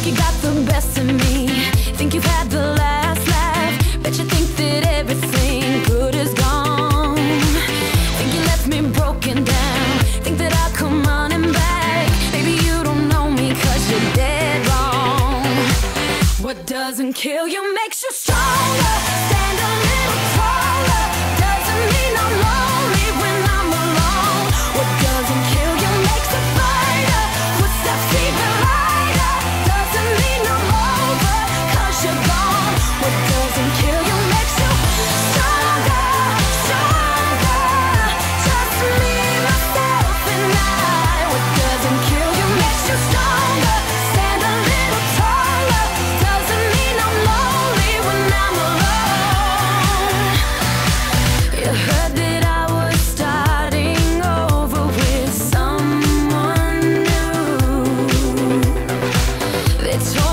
Think you got the best of me. Think you've had the last laugh. Bet you think that everything good is gone. Think you left me broken down. Think that I'll come running back. Maybe you don't know me cause you're dead wrong. What doesn't kill you makes you stronger.